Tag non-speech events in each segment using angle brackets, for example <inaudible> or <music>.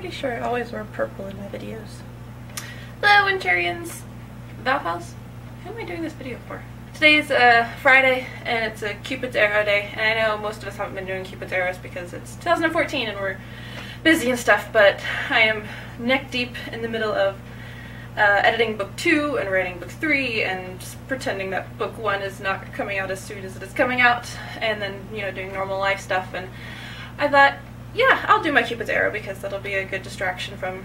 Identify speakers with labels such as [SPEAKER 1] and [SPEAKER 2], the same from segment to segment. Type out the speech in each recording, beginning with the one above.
[SPEAKER 1] pretty sure I always wear purple in my videos. Hello, Winterians! Valhouse? Who am I doing this video for? Today's uh, Friday, and it's a Cupid's Arrow Day, and I know most of us haven't been doing Cupid's Arrows because it's 2014 and we're busy and stuff, but I am neck deep in the middle of uh, editing book two and writing book three and just pretending that book one is not coming out as soon as it is coming out and then you know doing normal life stuff and I thought yeah I'll do my Cupid's arrow because that'll be a good distraction from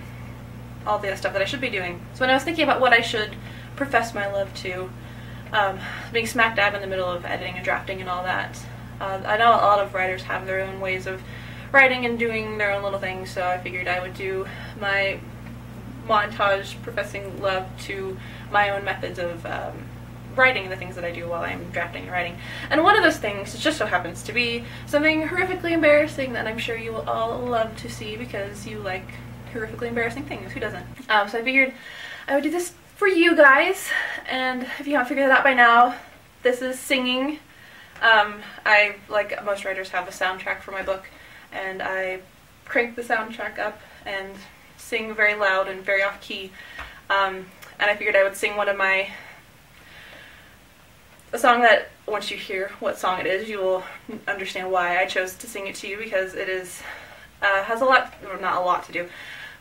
[SPEAKER 1] all the other stuff that I should be doing. So when I was thinking about what I should profess my love to um, being smack dab in the middle of editing and drafting and all that uh, I know a lot of writers have their own ways of writing and doing their own little things so I figured I would do my montage professing love to my own methods of um, writing the things that I do while I'm drafting and writing. And one of those things just so happens to be something horrifically embarrassing that I'm sure you will all love to see because you like horrifically embarrassing things. Who doesn't? Um, so I figured I would do this for you guys. And if you haven't figured it out by now, this is singing. Um, I, like most writers, have a soundtrack for my book. And I crank the soundtrack up and sing very loud and very off key. Um, and I figured I would sing one of my a song that once you hear what song it is, you will understand why I chose to sing it to you because it is uh, has a lot, or not a lot to do,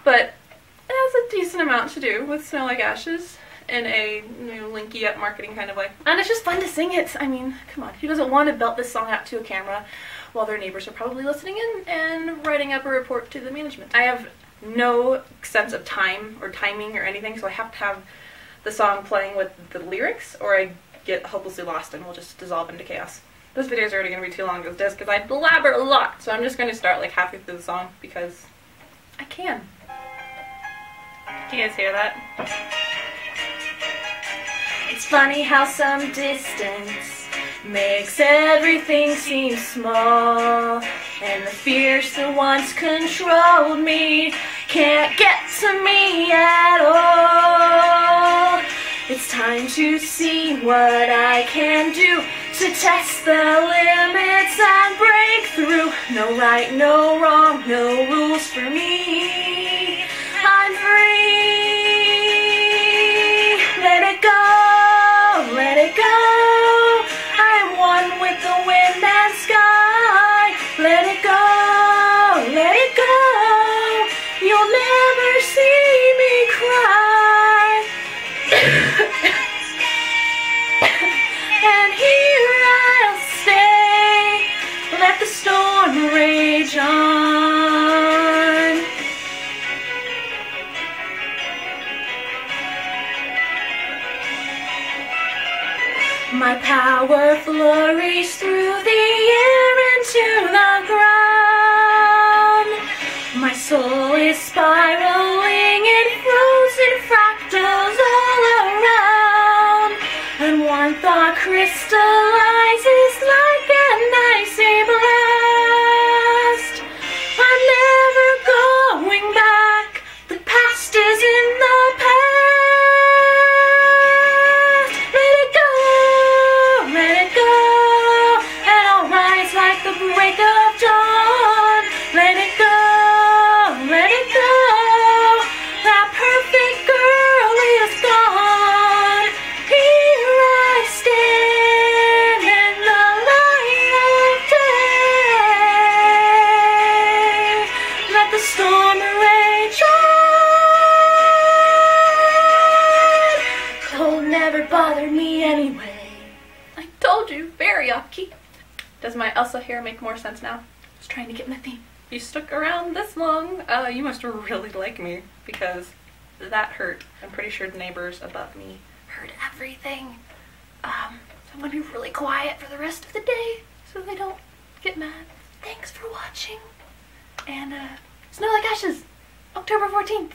[SPEAKER 1] but it has a decent amount to do with Snow Like Ashes in a new linky up marketing kind of way. And it's just fun to sing it. I mean, come on, who doesn't want to belt this song out to a camera while their neighbors are probably listening in and writing up a report to the management? I have no sense of time or timing or anything, so I have to have the song playing with the lyrics or I get hopelessly lost and will just dissolve into chaos. This video is already going to be too long as this because I blabber a lot, so I'm just going to start like halfway through the song because I can. Do you guys hear that? It's funny how some distance makes everything seem small and the fears that once controlled me can't get to me at all. Time to see what I can do to test the limits and break through. No right, no wrong, no rules rage on. My power flurries through the air into the ground. My soul is spiraling in frozen fractals all around. And one thought crystallizes like an icy blast. Bothered me anyway. I told you, very off key. Does my Elsa hair make more sense now? Just trying to get in the theme. You stuck around this long, uh, you must really like me because that hurt. I'm pretty sure the neighbors above me heard everything. Um, so I'm gonna be really quiet for the rest of the day so they don't get mad. Thanks for watching. And uh, Snow Like Ashes, October 14th.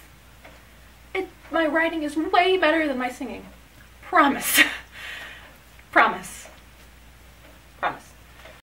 [SPEAKER 1] It, my writing is way better than my singing. Promise. <laughs>